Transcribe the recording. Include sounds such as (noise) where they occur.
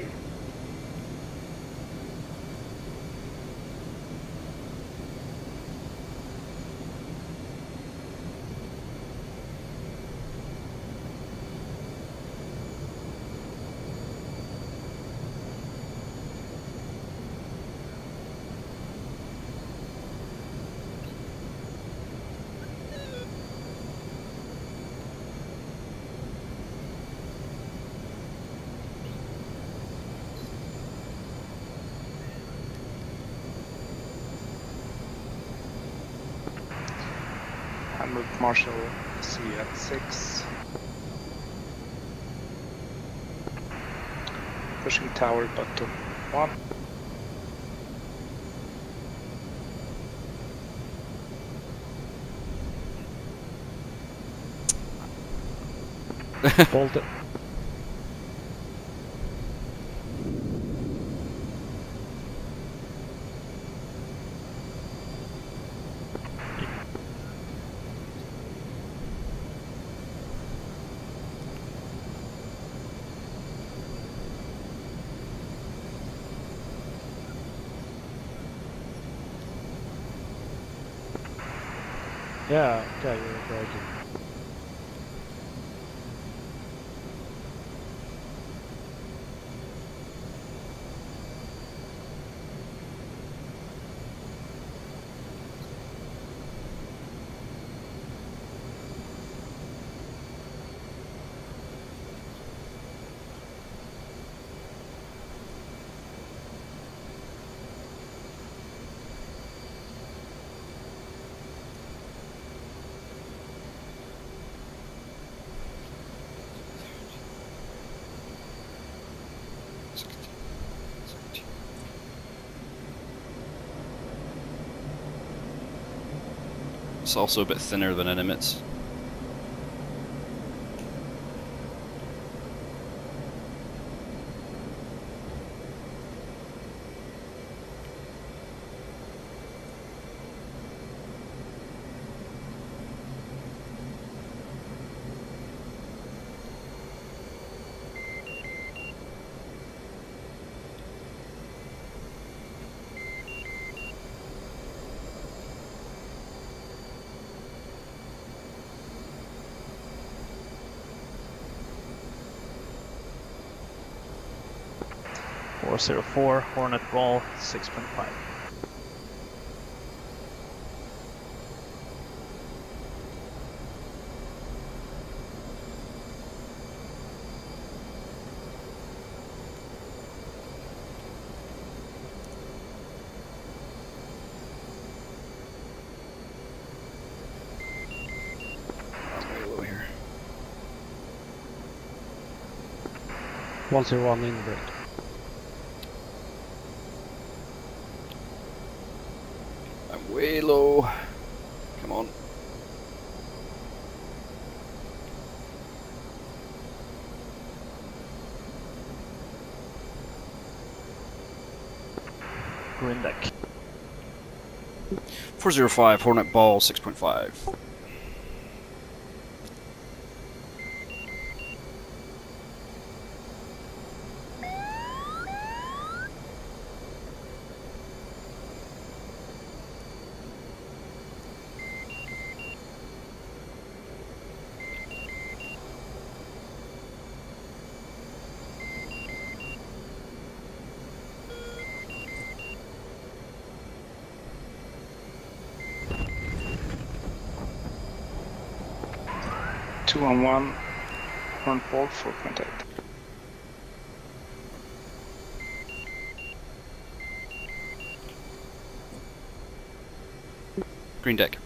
Altitude. Hamlet Marshal C at 6. Pushing tower button 1. (laughs) Bolt it. Yeah, yeah, you're right. It's also a bit thinner than Inimits. Four zero four Hornet Ball six point five. I'm way low here. One zero one in the break. Way low. Come on. Green deck. 405, Hornet Ball 6.5. Two on one. Horn ball 4.8. Green deck.